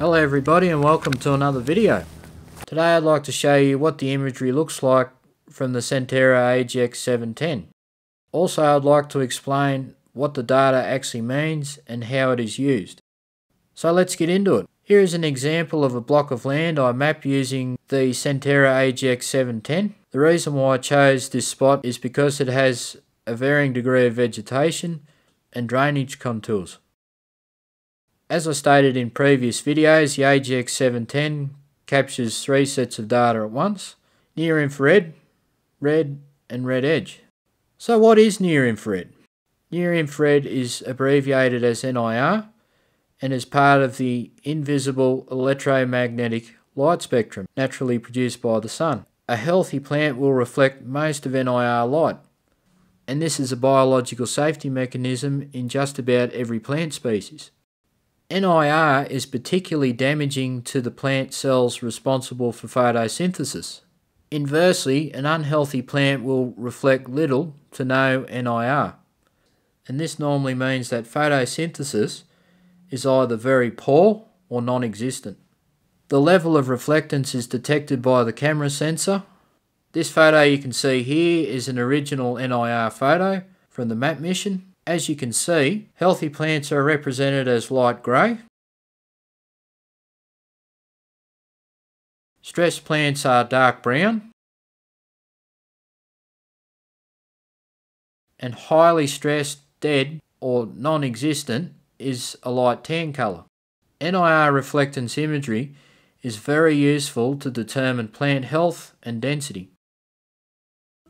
everybody and welcome to another video. Today I'd like to show you what the imagery looks like from the Sentera AGX710. Also I'd like to explain what the data actually means and how it is used. So let's get into it. Here is an example of a block of land I mapped using the Sentera AGX710. The reason why I chose this spot is because it has a varying degree of vegetation and drainage contours. As I stated in previous videos, the AGX710 captures three sets of data at once, near infrared, red and red edge. So what is near infrared? Near infrared is abbreviated as NIR and is part of the invisible electromagnetic light spectrum naturally produced by the sun. A healthy plant will reflect most of NIR light, and this is a biological safety mechanism in just about every plant species. NIR is particularly damaging to the plant cells responsible for photosynthesis. Inversely, an unhealthy plant will reflect little to no NIR, and this normally means that photosynthesis is either very poor or non existent. The level of reflectance is detected by the camera sensor. This photo you can see here is an original NIR photo from the MAP mission as you can see, healthy plants are represented as light grey. Stressed plants are dark brown. And highly stressed, dead or non-existent is a light tan colour. NIR reflectance imagery is very useful to determine plant health and density.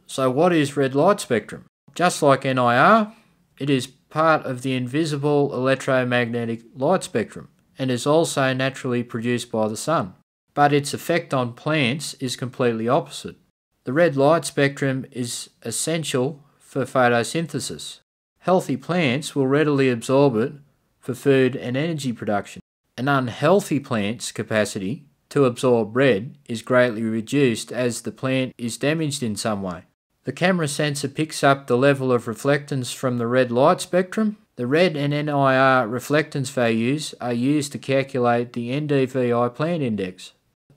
So what is red light spectrum? Just like NIR, it is part of the invisible electromagnetic light spectrum and is also naturally produced by the sun. But its effect on plants is completely opposite. The red light spectrum is essential for photosynthesis. Healthy plants will readily absorb it for food and energy production. An unhealthy plant's capacity to absorb red is greatly reduced as the plant is damaged in some way. The camera sensor picks up the level of reflectance from the red light spectrum. The red and NIR reflectance values are used to calculate the NDVI plant index.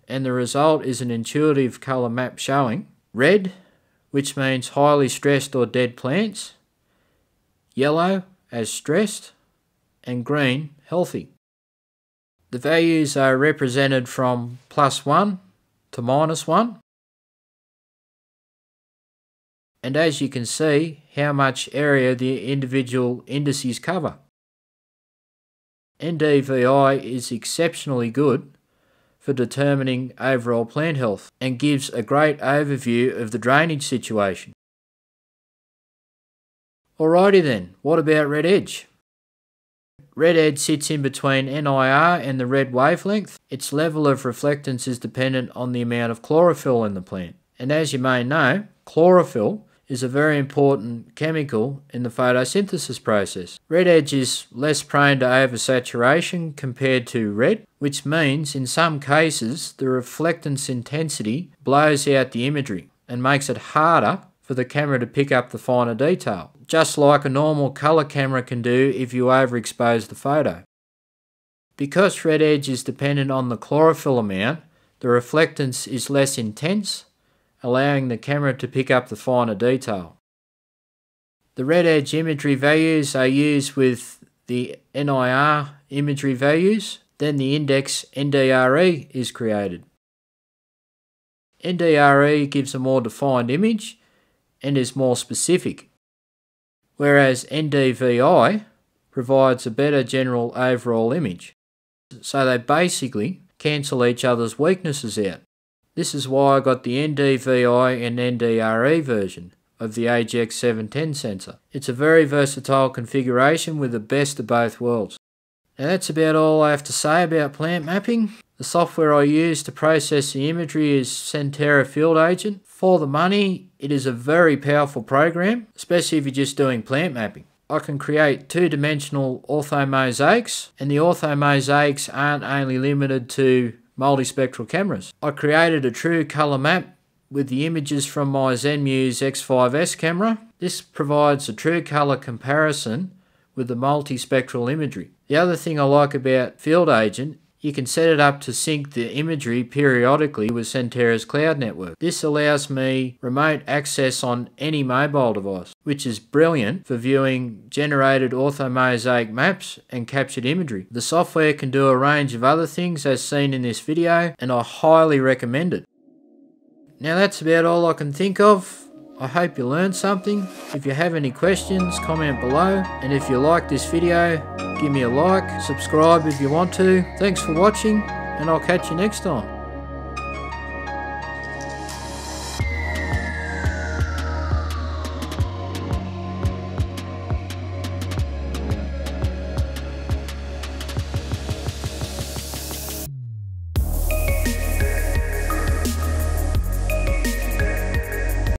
And the result is an intuitive colour map showing red, which means highly stressed or dead plants, yellow as stressed, and green healthy. The values are represented from plus 1 to minus 1 and as you can see how much area the individual indices cover. NDVI is exceptionally good for determining overall plant health and gives a great overview of the drainage situation. Alrighty then, what about red edge? Red edge sits in between NIR and the red wavelength. Its level of reflectance is dependent on the amount of chlorophyll in the plant. And as you may know, chlorophyll is a very important chemical in the photosynthesis process. Red edge is less prone to oversaturation compared to red, which means in some cases the reflectance intensity blows out the imagery and makes it harder for the camera to pick up the finer detail, just like a normal colour camera can do if you overexpose the photo. Because red edge is dependent on the chlorophyll amount, the reflectance is less intense allowing the camera to pick up the finer detail. The red edge imagery values are used with the NIR imagery values, then the index NDRE is created. NDRE gives a more defined image and is more specific, whereas NDVI provides a better general overall image. So they basically cancel each other's weaknesses out. This is why I got the NDVI and NDRE version of the AGX710 sensor. It's a very versatile configuration with the best of both worlds. Now that's about all I have to say about plant mapping. The software I use to process the imagery is Sentera Field Agent. For the money, it is a very powerful program, especially if you're just doing plant mapping. I can create two-dimensional orthomosaics, and the orthomosaics aren't only limited to multispectral cameras. I created a true colour map with the images from my Zenmuse X5S camera. This provides a true colour comparison with the multispectral imagery. The other thing I like about Field Agent, you can set it up to sync the imagery periodically with Sentera's cloud network. This allows me remote access on any mobile device, which is brilliant for viewing generated orthomosaic maps and captured imagery. The software can do a range of other things as seen in this video, and I highly recommend it. Now that's about all I can think of. I hope you learned something. If you have any questions, comment below. And if you like this video, give me a like, subscribe if you want to. Thanks for watching, and I'll catch you next time.